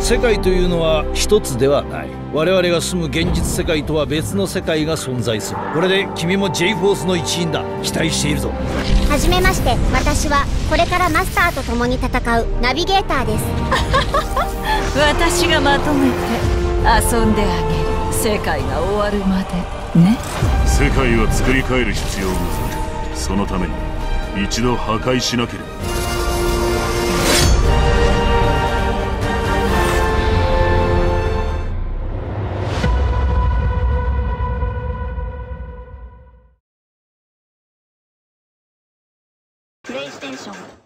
世界というのは一つではない。我々が住む現実世界とは別の世界が存在する。これで君も J フォースの一員だ。期待しているぞ。はじめまして。私はこれからマスターと共に戦うナビゲーターです。私がまとめて遊んであげる。世界が終わるまで。ね。世界は作り変える必要があるそのために一度破壊しなければ。プレイステーション。